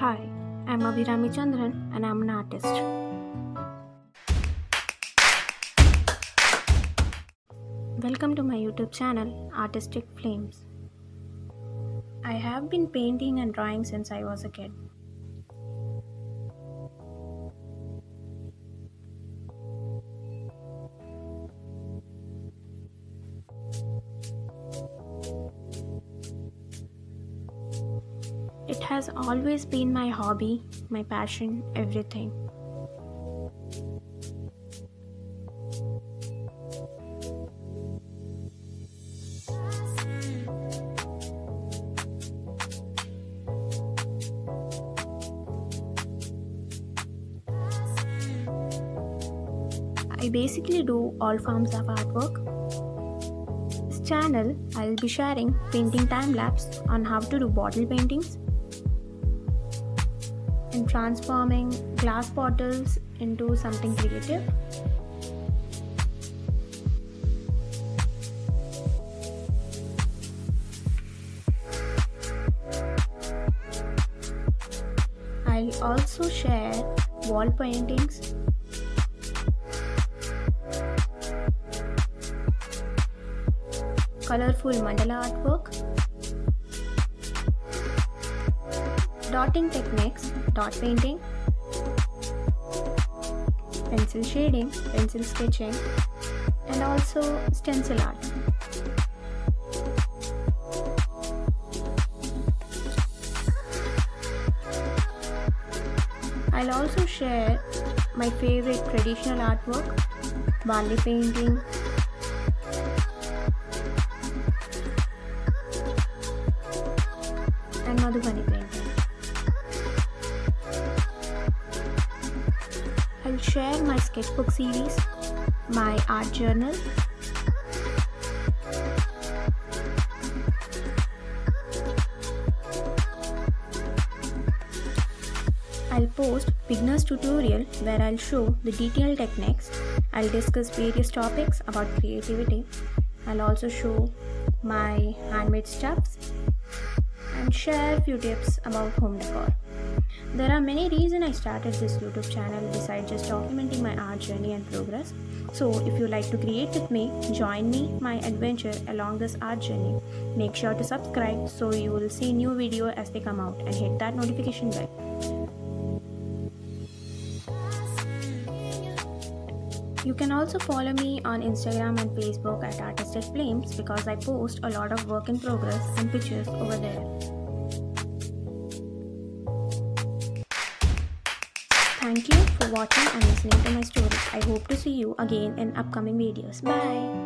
Hi, I'm Abhirami Chandran and I'm an artist. Welcome to my YouTube channel, Artistic Flames. I have been painting and drawing since I was a kid. It has always been my hobby, my passion, everything. I basically do all forms of artwork. This channel, I'll be sharing painting time lapse on how to do bottle paintings and transforming glass bottles into something creative. I'll also share wall paintings colorful mandala artwork, dotting techniques, dot painting, pencil shading, pencil sketching, and also stencil art. I'll also share my favorite traditional artwork, Warli painting, and Madhubani I'll share my sketchbook series, my art journal, I'll post beginner's tutorial where I'll show the detailed techniques. I'll discuss various topics about creativity. I'll also show my handmade stuffs and share few tips about home decor. There are many reasons I started this YouTube channel besides just documenting my art journey and progress. So, if you like to create with me, join me my adventure along this art journey. Make sure to subscribe so you will see new video as they come out and hit that notification bell. You can also follow me on Instagram and Facebook at Artistic Flames because I post a lot of work in progress and pictures over there. Thank you for watching and listening to my story. I hope to see you again in upcoming videos. Bye.